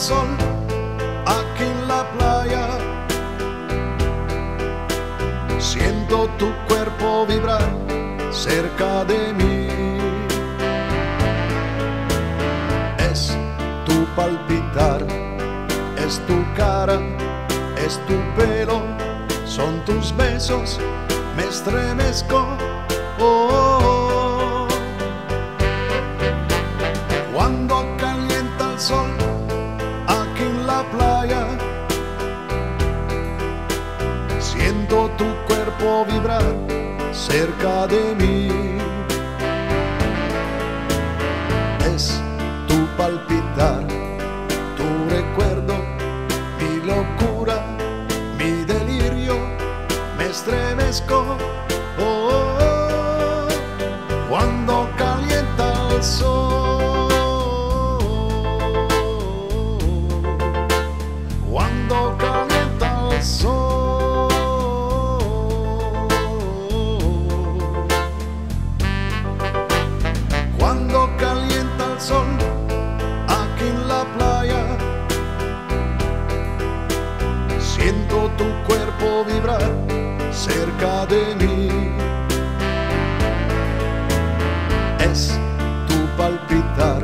Sol aquí en la playa, siento tu cuerpo vibrar cerca de mí. Es tu palpitar, es tu cara, es tu pelo, son tus besos, me estremezco. oh, oh, oh. Cuando calienta el sol tu cuerpo vibrar cerca de mí. Es tu palpitar, tu recuerdo, mi locura, mi delirio, me estremezco. oh, oh, oh, cuando Siento tu cuerpo vibrar cerca de mí. Es tu palpitar